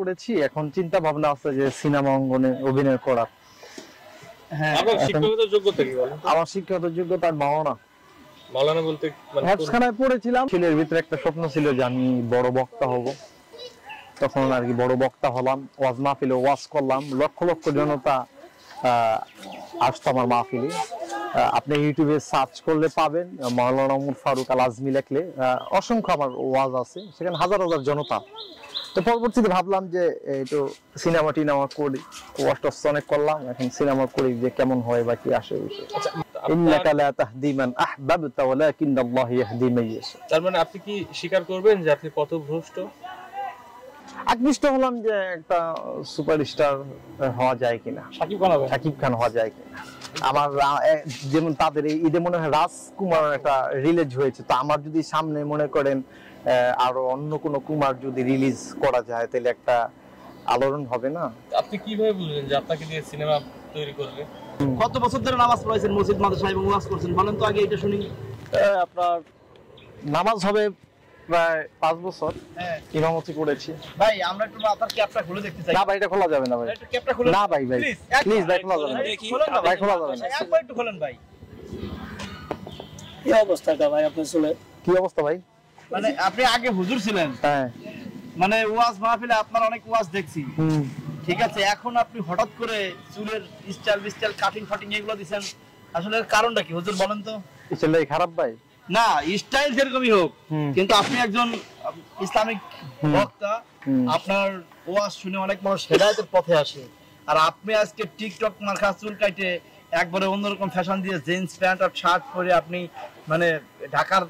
করেছি এখন চিন্তা ভাবনা আছে যে সিনেমা অঙ্গনে অভিনয় করার হ্যাঁ? আমার শিক্ষাগত যোগ্যতা মাওনা। মাওলানা বলতে মানে হ্যাপসখানায় পড়েছিলাম। ছেলের ভিতরে একটা স্বপ্ন ছিল যে আমি বড় বক্তা হব। তখন আর কি বড় বক্তা হলাম ওয়াজ মাহফিলে ওয়াজ করলাম। লক্ষ লক্ষ জনতা আহ, আসতো আমার মাহফিলে। আপনি ইউটিউবে সার্চ করলে পাবেন মাওলানা ফারুক আল আজমি লেখলে অসংখ্য আমার ওয়াজ আছে সেখানে হাজার হাজার জনতা। তো পরবর্তীতে ভাবলাম যে এই তো সিনেমা টিনেমা করি। কষ্ট অনেক করলাম এখন সিনেমা করি যে কেমন হয় বা কি আসে আচ্ছা, তার মানে আপনি কি স্বীকার করবেন যে আপনি কত আকৃষ্ট হলাম যে একটা সুপারস্টার হওয়া যায় কিনা। সাকিব খান হবে। শাকিব খান হওয়া যায় কিনা। আমার যেমন তাদের এই ঈদে মনে হয় রাজকুমার একটা রিলিজ হয়েছে। তো আমার যদি সামনে মনে করেন আরও অন্য কোন কুমার যদি রিলিজ করা যায় তাহলে একটা আলোড়ন হবে না? আপনি কীভাবে বুঝলেন যে আপনাকে দিয়ে সিনেমা তৈরি করবে? কত বছর ধরে নামাজ পড়াইছেন মসজিদ মাদ্রাসা এবং ওয়াজ করছেন? বলেন তো আগে এটা শুনি। আপনার নামাজ হবে প্রায় পাঁচ বছর হ্যাঁ। ইমামতি করেছি। ভাই আমরা একটু আপনার ক্যাপটা খুলে দেখতে চাই। না ভাই এটা খোলা যাবে না ভাই। একটু ক্যাপটা খুলে না ভাই ভাই। প্লিজ ভাই খোলা যাবে না। ভাই খোলা যাবে না। একবার একটু খোলেন ভাই। কি অবস্থাটা ভাই আপনার চুলে কি অবস্থা ভাই? মানে আপনি আগে হুজুর ছিলেন। হ্যাঁ। মানে ওয়াজ মাহফিলে আপনার অনেক ওয়াজ দেখছি। ঠিক আছে এখন আপনি হঠাৎ করে চুলের স্টাইল বিস্টাইল কাটিং ফাটিং এগুলো দিছেন। আসলে কারণটা কি? হুজুর বলেন তো। ছেলে খারাপ ভাই। না স্টাইল যেরকমই হোক কিন্তু আপনি একজন ইসলামিক। বক্তা আপনার ওয়াজ শুনে অনেক মানুষ হেদায়তের পথে আসে। আর আপনি আজকে টিকটক মার্কা চুল কাটে একবারে অন্যরকম ফ্যাশন দিয়ে জিন্স প্যান্ট আর শার্ট পরে আপনি মানে ঢাকার